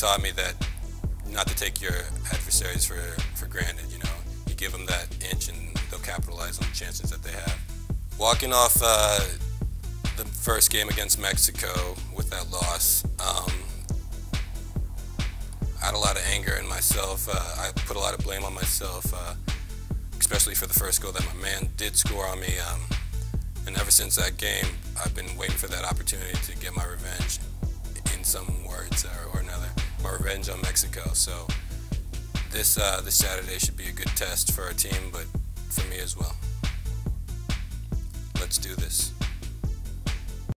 taught me that not to take your adversaries for, for granted, you know. You give them that inch and they'll capitalize on the chances that they have. Walking off uh, the first game against Mexico with that loss, um, I had a lot of anger in myself. Uh, I put a lot of blame on myself, uh, especially for the first goal that my man did score on me. Um, and ever since that game, I've been waiting for that opportunity to get my revenge revenge on Mexico. So this, uh, this Saturday should be a good test for our team, but for me as well. Let's do this.